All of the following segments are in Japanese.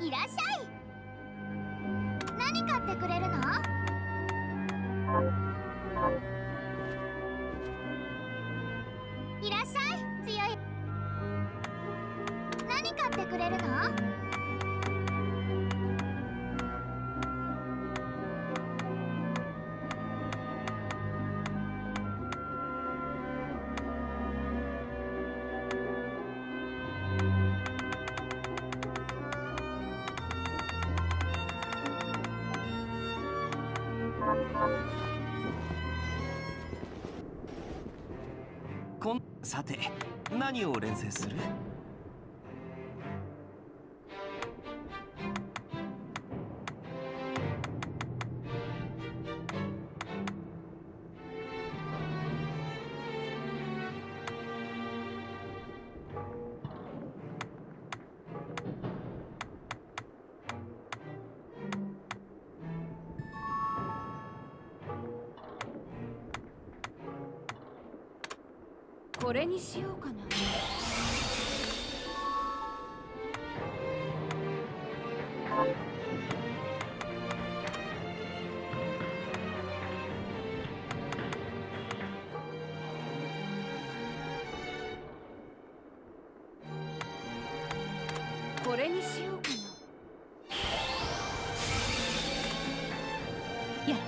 いらっしゃい。何買ってくれるの？いらっしゃい強い。何買ってくれるの？こんさて何を連成する？これにしようかな。これにしようかな。やっ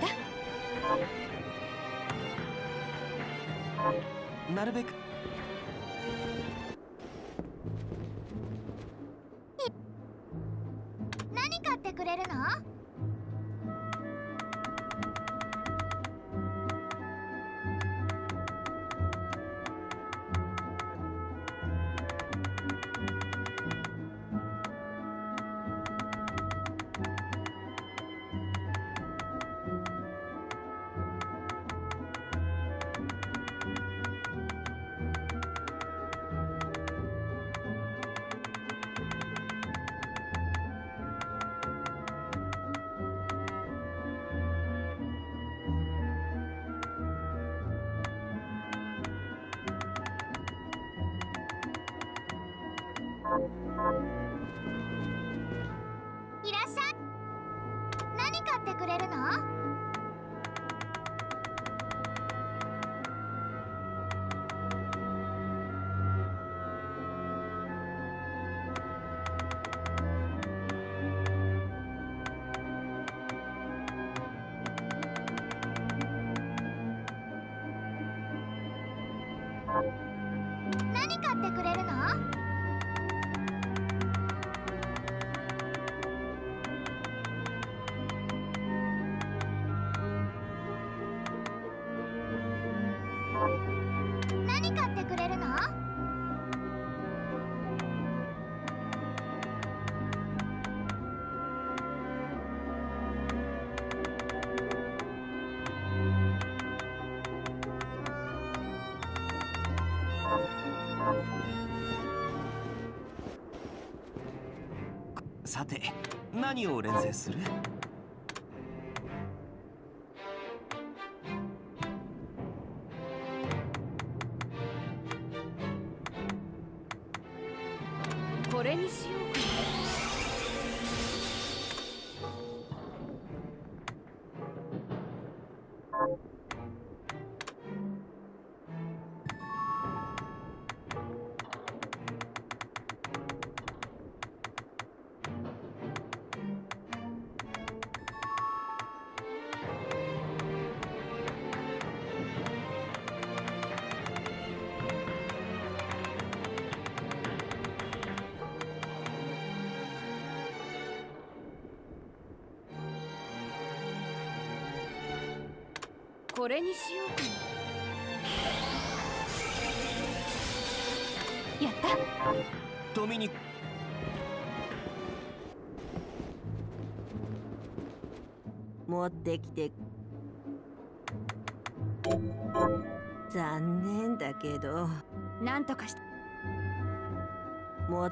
た。なるべく何買ってくれるの？さて何を連成する？これにしようかこれにしようかな。やった。ドミニク。持ってきて。残念だけど。なんとかしも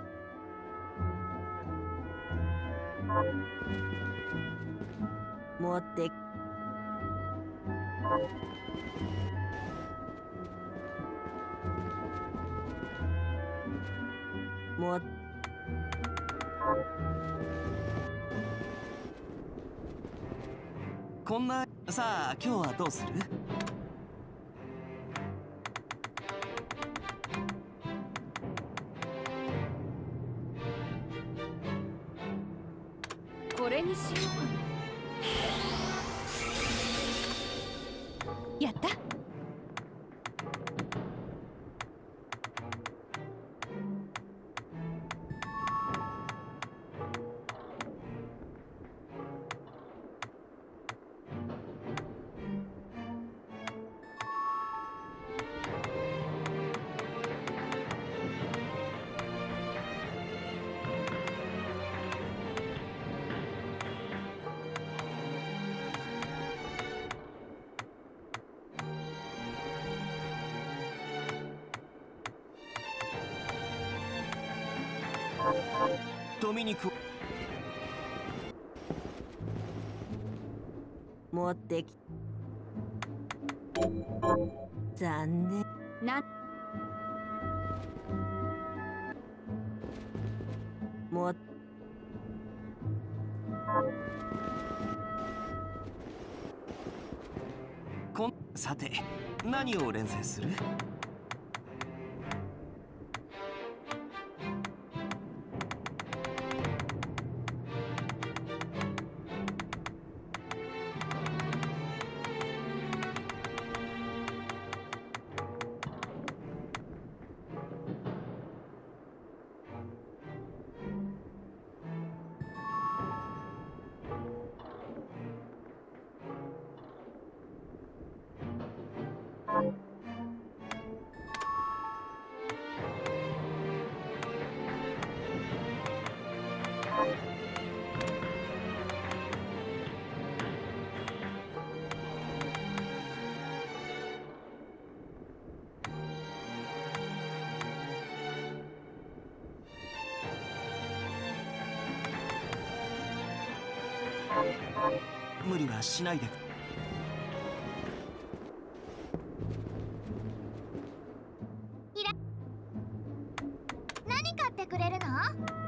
持ってこんなさあ今日はどうする？これにしようかな。ドミニク持ってき。残念。な。こん。さて何を連成する？無理はしないで何買ってくれるの？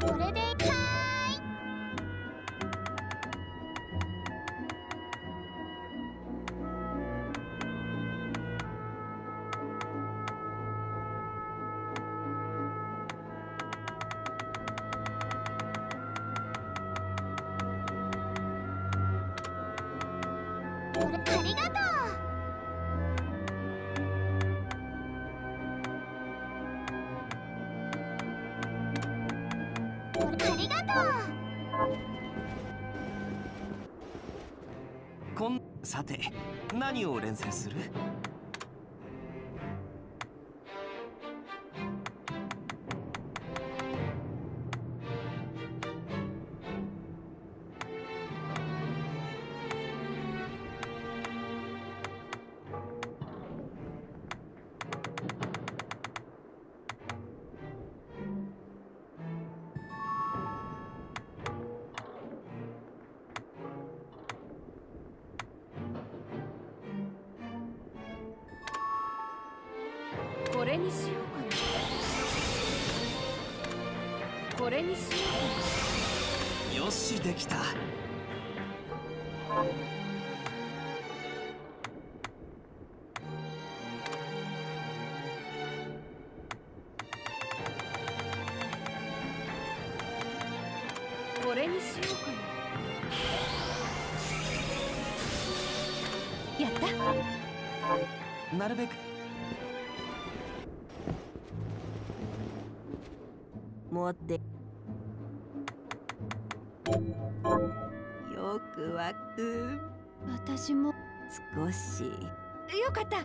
これではーい。これありがとう。さて何を連戦する？にしようかな。これにしようかよしできた。なこれにしようかな。やった。なるべく持って。よくわく。私も。少し。よかった